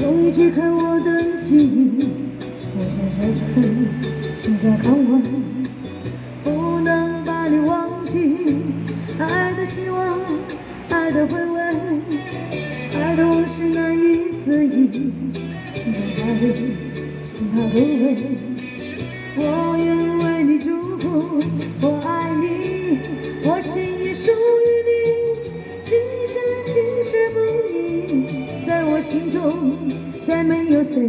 你解开我的记忆，我像小船寻找港湾，不能把你忘记。爱的希望，爱的回味，爱的往事难以自已。在海里，剩下滋味。我愿为你祝福，我爱你，我心已属于我心中。再没有谁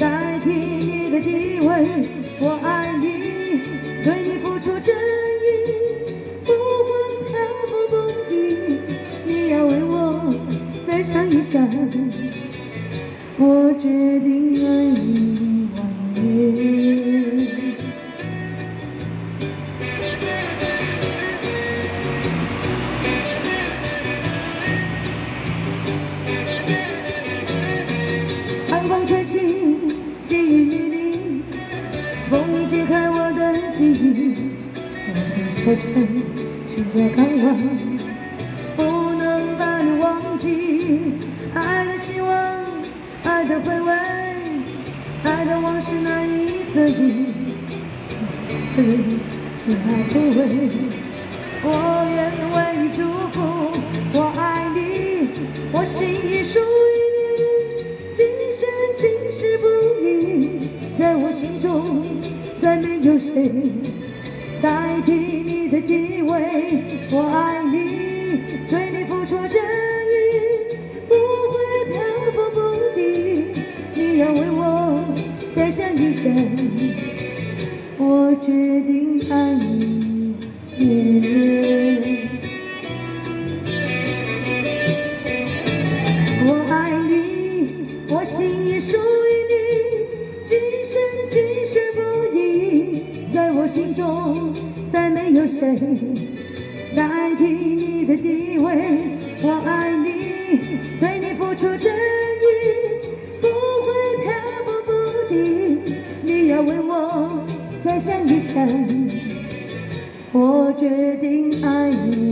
代替你的地位，我爱你，对你付出真意，不管漂浮不定，你要为我再想一想，我决定爱你万年。风吹起，细雨里，风已解开我的记忆，我像小船寻找港湾，不能把你忘记。爱的希望，爱的回味，爱的往事难以自已。是爱枯萎，我愿为你祝福，我爱你，我心已属于我心中。再没有谁代替你的地位，我爱你，对你付出真意，不会漂浮不定。你要为我再想一想，我决定爱你。我我心中，再没有谁代替你的地位。我爱你，对你付出真意，不会漂浮不定。你要为我再想一想，我决定爱你。